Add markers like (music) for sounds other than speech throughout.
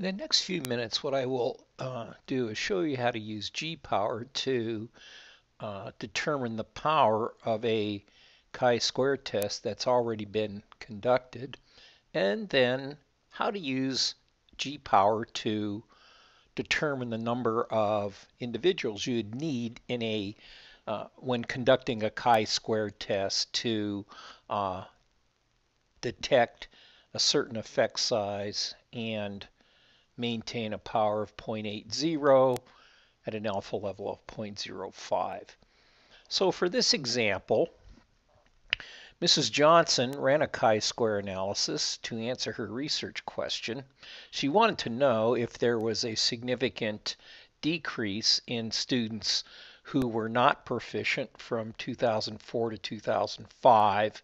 In the next few minutes, what I will uh, do is show you how to use G-Power to uh, determine the power of a chi-square test that's already been conducted, and then how to use G-Power to determine the number of individuals you'd need in a uh, when conducting a chi-square test to uh, detect a certain effect size and maintain a power of 0.80 at an alpha level of 0.05. So for this example, Mrs. Johnson ran a chi-square analysis to answer her research question. She wanted to know if there was a significant decrease in students who were not proficient from 2004 to 2005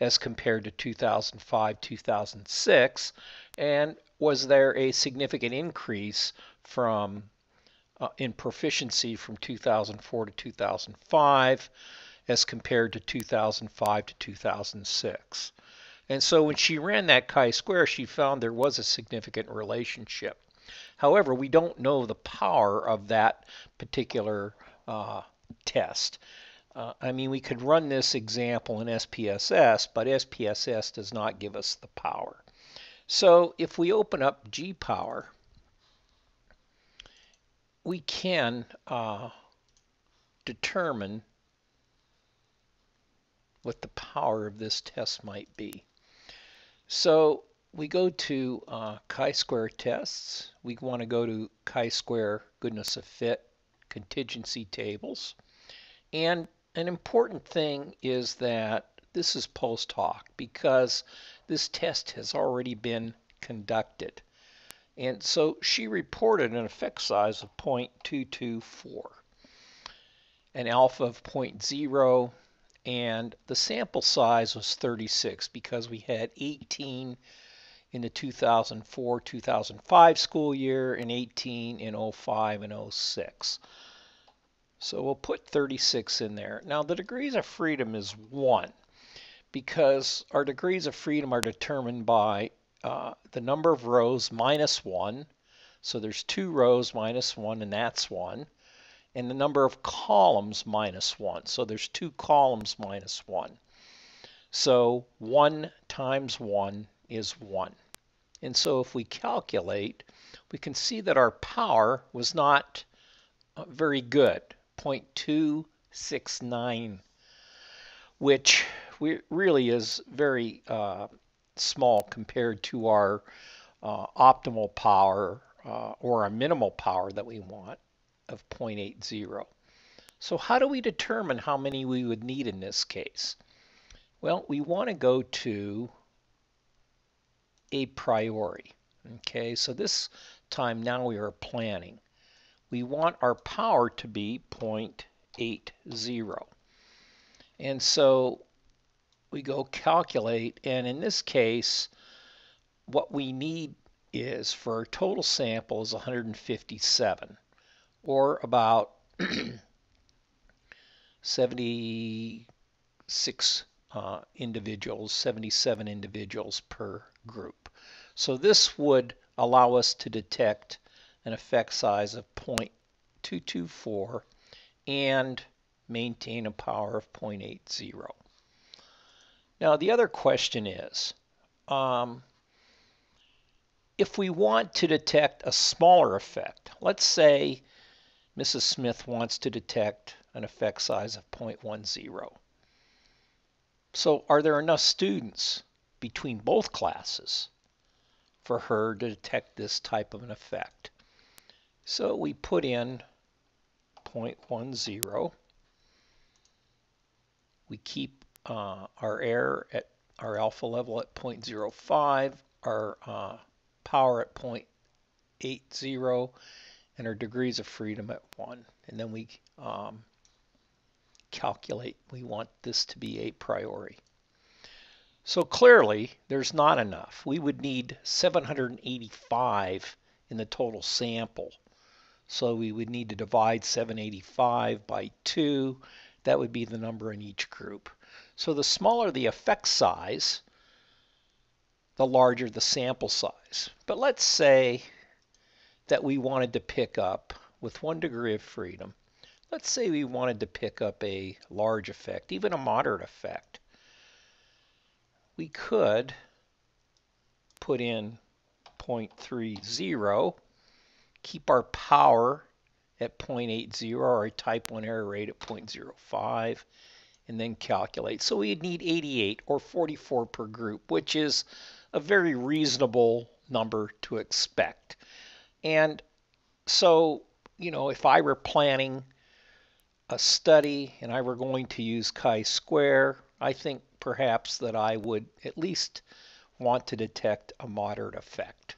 as compared to 2005 2006 and was there a significant increase from uh, in proficiency from 2004 to 2005 as compared to 2005 to 2006. And so when she ran that chi-square, she found there was a significant relationship. However, we don't know the power of that particular uh, test. Uh, I mean, we could run this example in SPSS, but SPSS does not give us the power. So if we open up G-Power, we can uh, determine what the power of this test might be. So we go to uh, chi-square tests. We want to go to chi-square goodness of fit contingency tables. And an important thing is that this is post hoc because this test has already been conducted. And so she reported an effect size of 0.224, an alpha of 0.0, and the sample size was 36 because we had 18 in the 2004-2005 school year and 18 in 05 and 06. So we'll put 36 in there. Now the degrees of freedom is 1 because our degrees of freedom are determined by uh, the number of rows minus 1. So there's two rows minus 1, and that's 1. And the number of columns minus 1. So there's two columns minus 1. So 1 times 1 is 1. And so if we calculate, we can see that our power was not uh, very good, 0.269, which we, really is very uh, small compared to our uh, optimal power uh, or our minimal power that we want of 0.80. So how do we determine how many we would need in this case? Well, we want to go to a priori. Okay, so this time now we are planning. We want our power to be 0.80. And so we go calculate, and in this case, what we need is for our total sample is 157, or about (clears throat) 76 uh, individuals, 77 individuals per group. So this would allow us to detect an effect size of 0.224 and maintain a power of 0.80. Now, the other question is um, if we want to detect a smaller effect, let's say Mrs. Smith wants to detect an effect size of 0.10. So, are there enough students between both classes for her to detect this type of an effect? So, we put in 0.10. We keep uh, our error at our alpha level at 0.05, our uh, power at 0.80, and our degrees of freedom at 1. And then we um, calculate. We want this to be a priori. So clearly, there's not enough. We would need 785 in the total sample. So we would need to divide 785 by 2. That would be the number in each group. So the smaller the effect size, the larger the sample size. But let's say that we wanted to pick up with one degree of freedom. Let's say we wanted to pick up a large effect, even a moderate effect. We could put in 0.30, keep our power at 0.80 or a type 1 error rate at 0.05, and then calculate. So we'd need 88 or 44 per group, which is a very reasonable number to expect. And so, you know, if I were planning a study and I were going to use chi-square, I think perhaps that I would at least want to detect a moderate effect.